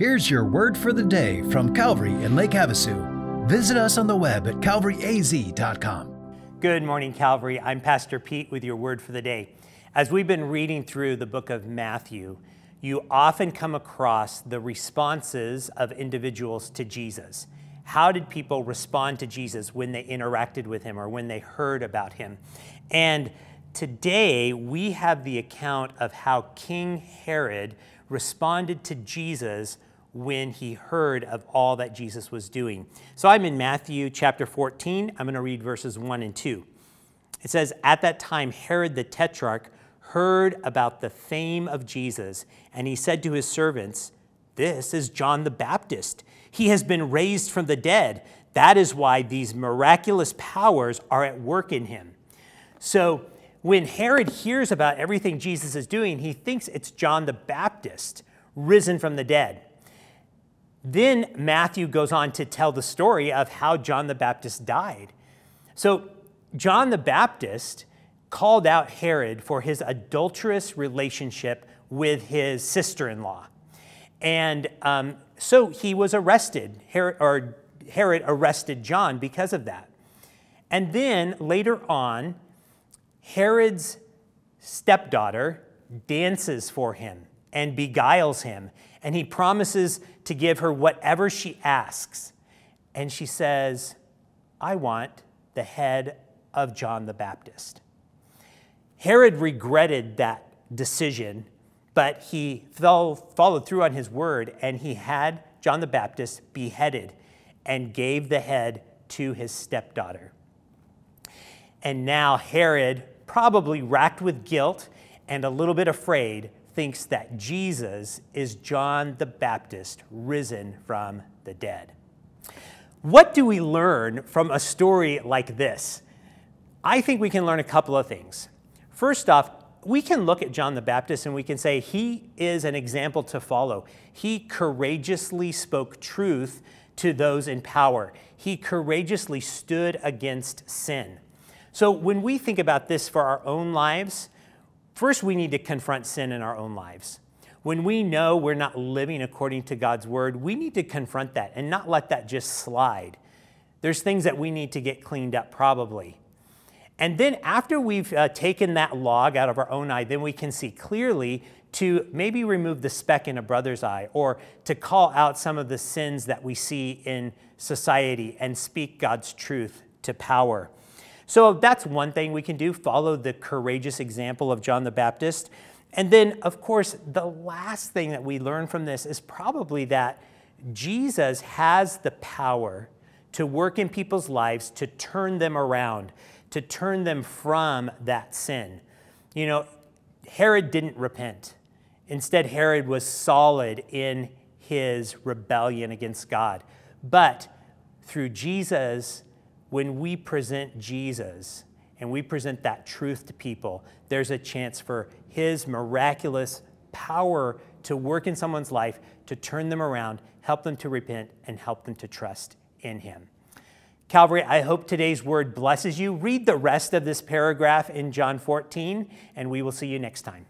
Here's your word for the day from Calvary in Lake Havasu. Visit us on the web at calvaryaz.com. Good morning, Calvary. I'm Pastor Pete with your word for the day. As we've been reading through the book of Matthew, you often come across the responses of individuals to Jesus. How did people respond to Jesus when they interacted with him or when they heard about him? And today we have the account of how King Herod responded to Jesus when he heard of all that Jesus was doing. So I'm in Matthew chapter 14. I'm going to read verses 1 and 2. It says, At that time, Herod the Tetrarch heard about the fame of Jesus, and he said to his servants, This is John the Baptist. He has been raised from the dead. That is why these miraculous powers are at work in him. So when Herod hears about everything Jesus is doing, he thinks it's John the Baptist risen from the dead. Then Matthew goes on to tell the story of how John the Baptist died. So, John the Baptist called out Herod for his adulterous relationship with his sister in law. And um, so he was arrested, Herod, or Herod arrested John because of that. And then later on, Herod's stepdaughter dances for him and beguiles him and he promises to give her whatever she asks. And she says, I want the head of John the Baptist. Herod regretted that decision, but he fell, followed through on his word and he had John the Baptist beheaded and gave the head to his stepdaughter. And now Herod, probably racked with guilt and a little bit afraid, thinks that Jesus is John the Baptist risen from the dead. What do we learn from a story like this? I think we can learn a couple of things. First off, we can look at John the Baptist and we can say he is an example to follow. He courageously spoke truth to those in power, he courageously stood against sin. So when we think about this for our own lives, First, we need to confront sin in our own lives. When we know we're not living according to God's word, we need to confront that and not let that just slide. There's things that we need to get cleaned up, probably. And then, after we've uh, taken that log out of our own eye, then we can see clearly to maybe remove the speck in a brother's eye or to call out some of the sins that we see in society and speak God's truth to power. So that's one thing we can do follow the courageous example of John the Baptist. And then, of course, the last thing that we learn from this is probably that Jesus has the power to work in people's lives to turn them around, to turn them from that sin. You know, Herod didn't repent. Instead, Herod was solid in his rebellion against God. But through Jesus, when we present Jesus and we present that truth to people, there's a chance for His miraculous power to work in someone's life, to turn them around, help them to repent, and help them to trust in Him. Calvary, I hope today's word blesses you. Read the rest of this paragraph in John 14, and we will see you next time.